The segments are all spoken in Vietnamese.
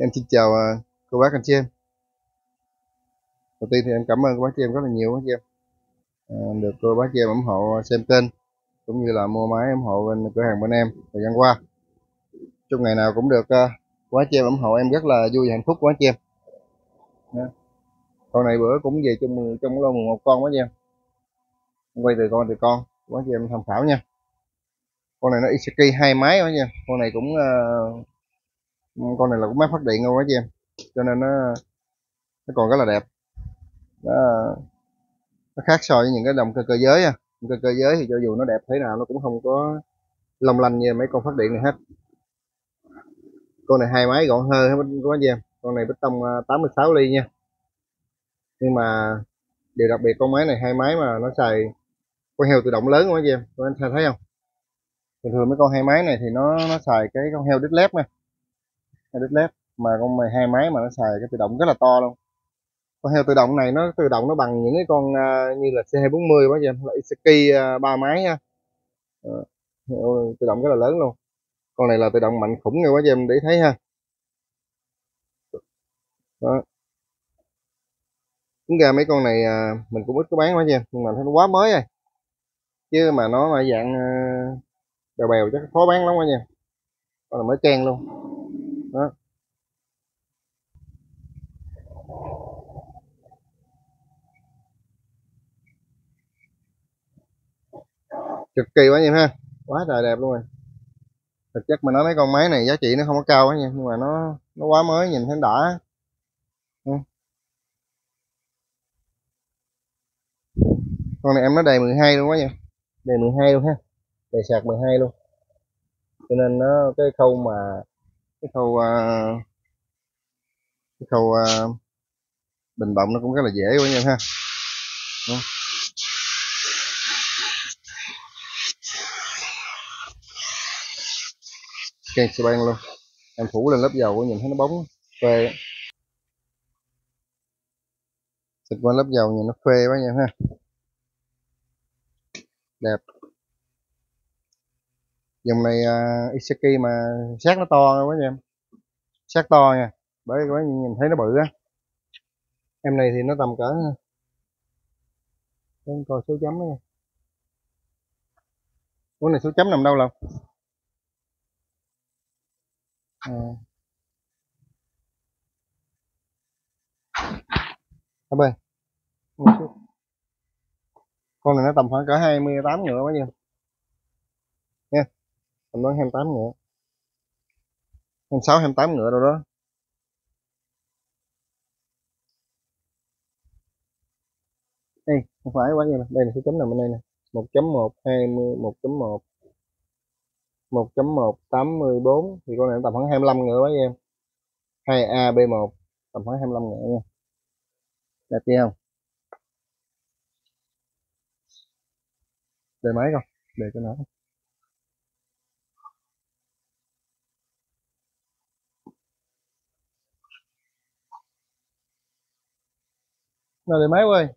em xin chào à, cô bác anh chị em. Đầu tiên thì em cảm ơn cô bác chị em rất là nhiều anh chị à, em. Được cô bác chị em ủng hộ xem kênh cũng như là mua máy ủng hộ bên cửa hàng bên em thời gian qua. Trong ngày nào cũng được à, cô bác chị em ủng hộ em rất là vui và hạnh phúc quá chị em. Con này bữa cũng về trong trong lô 11 con quá chị em. Quay từ con từ con quá chị em tham khảo nha. Con này nó Isaki hai máy quá nha con này cũng uh, con này là cũng máy phát điện luôn á chị em. Cho nên nó nó còn rất là đẹp. Nó, nó khác so với những cái động cơ cơ giới à động cơ cơ giới thì cho dù nó đẹp thế nào nó cũng không có long lanh như mấy con phát điện này hết. Con này hai máy gọn hơn hết quá chị em. Con này bích tông à, 86 ly nha. Nhưng mà điều đặc biệt con máy này hai máy mà nó xài con heo tự động lớn quá chị em. Anh thấy không? Thường thường mấy con hai máy này thì nó nó xài cái con heo đít lép nè đít lép mà con mày hai máy mà nó xài cái tự động rất là to luôn. Con heo tự động này nó tự động nó bằng những cái con uh, như là C240 quá vậy là Isaki uh, ba máy nha. Uh, tự động rất là lớn luôn. Con này là tự động mạnh khủng nghe quá em để thấy ha. Đó. Tính ra mấy con này à, mình cũng ít có bán quá nha nhưng mà nó quá mới rồi. Chứ mà nó mà dạng à, bèo bèo chắc khó bán lắm quá nha con là mới trang luôn đó. Cực kỳ quá nha ha. Quá trời đẹp luôn rồi. Thực chất mà nói mấy con máy này giá trị nó không có cao quá nha, nhưng mà nó nó quá mới, nhìn thấy đã. Ừ. Con này em nó đầy 12 luôn quá nha. Đầy 12 luôn ha. Đầy sạc 12 luôn. Cho nên nó, cái khâu mà cái khâu uh, cái khâu uh, bình bọng nó cũng rất là dễ quá nha ha. Đó. cây xe ban luôn. Em phủ lên lớp dầu nhìn thấy nó bóng phê xịt qua lớp dầu nhìn nó phê quá nha ha. Đẹp dòng này uh, Isaki mà sát nó to quá nha em. Sát to nha bởi quá nhìn thấy nó bự á. Em này thì nó tầm cỡ em coi số chấm nha. Con này số chấm nằm đâu lòng à. bên. Con này nó tầm khoảng cỡ 28 ngựa quá nha tầm bán 28 ngựa. 26 28 ngựa đâu đó. Ê, không phải quá vậy nè. Đây là số chấm nằm bên đây nè. 1.1 20 1.1 1.1 84 thì con này tầm khoảng 25 ngựa quá em. 2A B1 tầm khoảng 25 ngựa nha. Đẹp chưa không? Để máy không để cho nó. Nào để máy quay.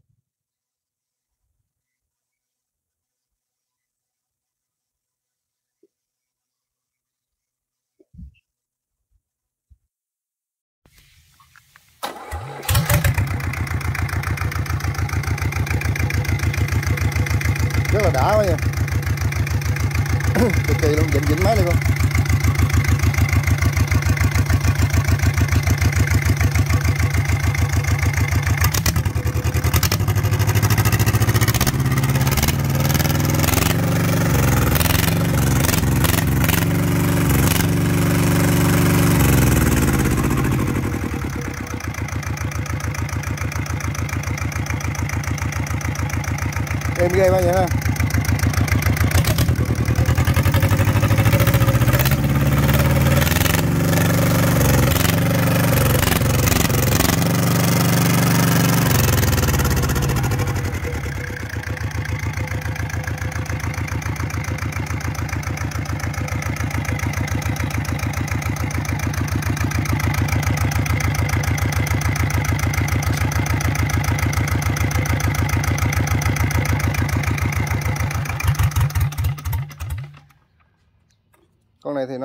Rất là đã quá nha. Cực kỳ luôn dịnh dịnh máy đi con. Em ghê quá vậy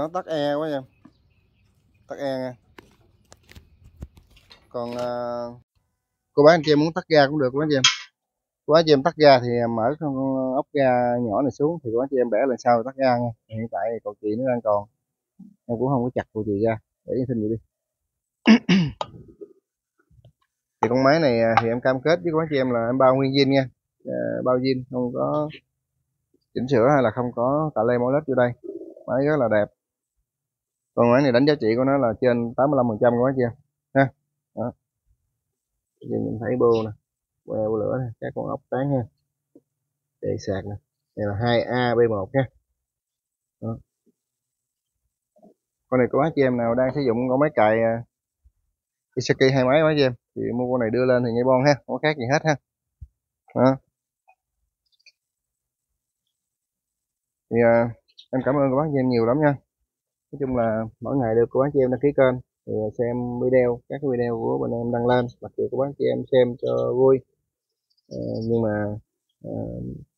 nó tắt e quá nha. Tắt e nha. Còn à, cô bán anh chị em muốn tắt ga cũng được cô bác chị em cô bán chị em tắt ga thì mở con ốc ga nhỏ này xuống thì cô bán chị em bẻ lên sau tắt ga nha. Hiện tại thì cầu nó đang còn em cũng không có chặt cầu chị ra. Để xin vậy đi. Thì con máy này à, thì em cam kết với cô bán chị em là em bao nguyên zin nha. À, bao zin không có chỉnh sửa hay là không có cà lê mỏ lết vô đây. Máy rất là đẹp con máy này đánh giá trị của nó là trên 85 phần trăm các chị em ha. Đó. Giờ nhìn thấy bô nè. Queo lửa này các con ốc tán ha. Để sạc nè. Đây là 2A B1 nha đó. con này có chị em nào đang sử dụng con máy cày à, Isaki hai máy mấy chị em? Thì mua con này đưa lên thì ngay bon ha. Không có khác gì hết ha. Đó. thì à, em cảm ơn các bác chị em nhiều lắm nha nói chung là mỗi ngày được cô bác chị em đăng ký kênh. Thì à, xem video các cái video của bên em đăng lên mặc dù cô bác chị em xem cho vui. À, nhưng mà à,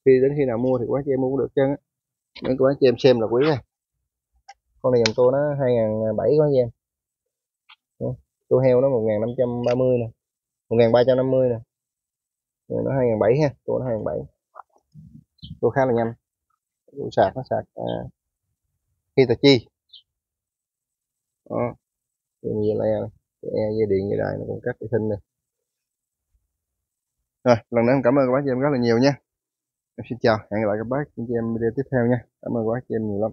khi đến khi nào mua thì cô bác chị em mua cũng được chân á nếu các bác chị em xem là quý này con này dòng tô nó 2007 các bác chị em. Tô heo nó 1530 nè. 1350 nè. Nó 2007 ha tô nó 2007 tô khá là nhanh. Tô sạc nó sạc à, Hitachi đó. Như vậy là e dây điện dây đài nó cũng cắt cái thinh này rồi, lần nữa em cảm ơn các bác chị em rất là nhiều nha. Em xin chào, hẹn gặp lại các bác chị em video tiếp theo nha. Cảm ơn các bác chị em nhiều lắm.